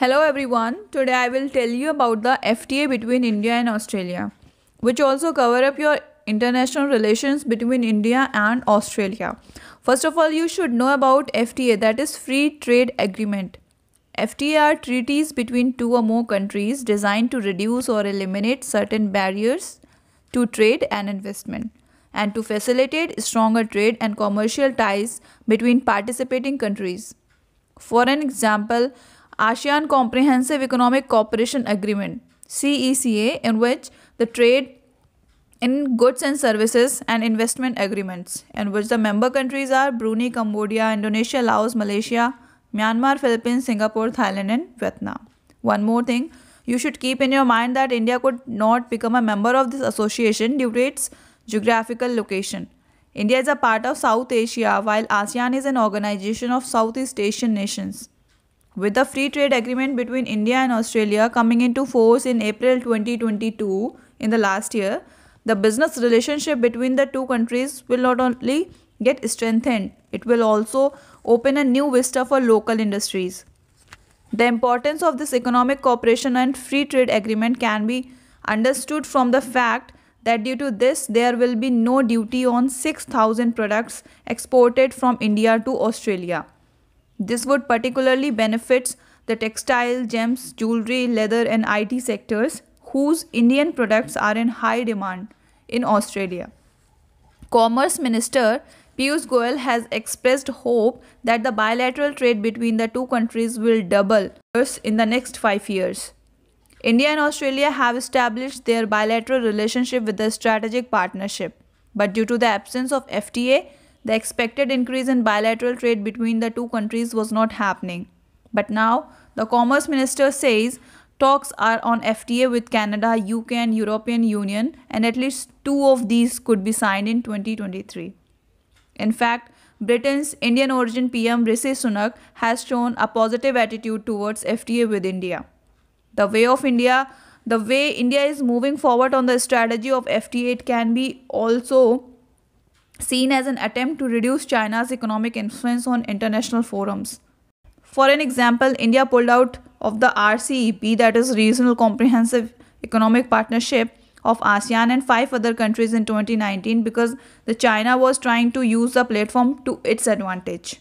Hello everyone. Today I will tell you about the FTA between India and Australia, which also cover up your international relations between India and Australia. First of all, you should know about FTA that is free trade agreement. FTA are treaties between two or more countries designed to reduce or eliminate certain barriers to trade and investment and to facilitate stronger trade and commercial ties between participating countries. For an example, ASEAN Comprehensive Economic Cooperation Agreement CECA in which the trade in goods and services and investment agreements in which the member countries are Brunei, Cambodia, Indonesia, Laos, Malaysia, Myanmar, Philippines, Singapore, Thailand and Vietnam. One more thing, you should keep in your mind that India could not become a member of this association due to its geographical location. India is a part of South Asia while ASEAN is an organization of Southeast Asian nations. With the free trade agreement between India and Australia coming into force in April 2022 in the last year, the business relationship between the two countries will not only get strengthened, it will also open a new vista for local industries. The importance of this economic cooperation and free trade agreement can be understood from the fact that due to this there will be no duty on 6000 products exported from India to Australia. This would particularly benefit the textile, gems, jewelry, leather and IT sectors whose Indian products are in high demand in Australia. Commerce Minister Piyush Goyal has expressed hope that the bilateral trade between the two countries will double in the next 5 years. India and Australia have established their bilateral relationship with a strategic partnership, but due to the absence of FTA, the expected increase in bilateral trade between the two countries was not happening. But now, the Commerce Minister says talks are on FTA with Canada, UK and European Union and at least two of these could be signed in 2023. In fact, Britain's Indian origin PM Rishi Sunak has shown a positive attitude towards FTA with India. The way of India, the way India is moving forward on the strategy of FTA, it can be also seen as an attempt to reduce China's economic influence on international forums. For an example, India pulled out of the RCEP, that is Regional Comprehensive Economic Partnership, of ASEAN and five other countries in 2019 because the China was trying to use the platform to its advantage.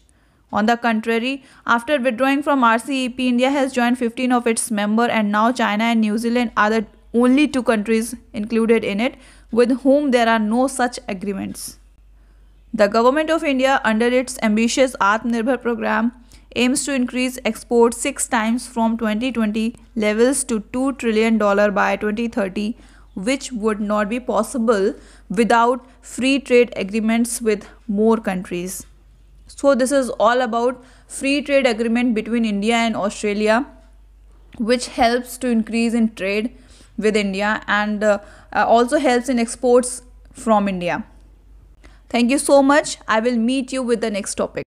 On the contrary, after withdrawing from RCEP, India has joined 15 of its members and now China and New Zealand are the only two countries included in it with whom there are no such agreements. The government of India under its ambitious Atmanirbhar program aims to increase exports 6 times from 2020 levels to 2 trillion dollar by 2030 which would not be possible without free trade agreements with more countries. So this is all about free trade agreement between India and Australia which helps to increase in trade with India and uh also helps in exports from India. Thank you so much. I will meet you with the next topic.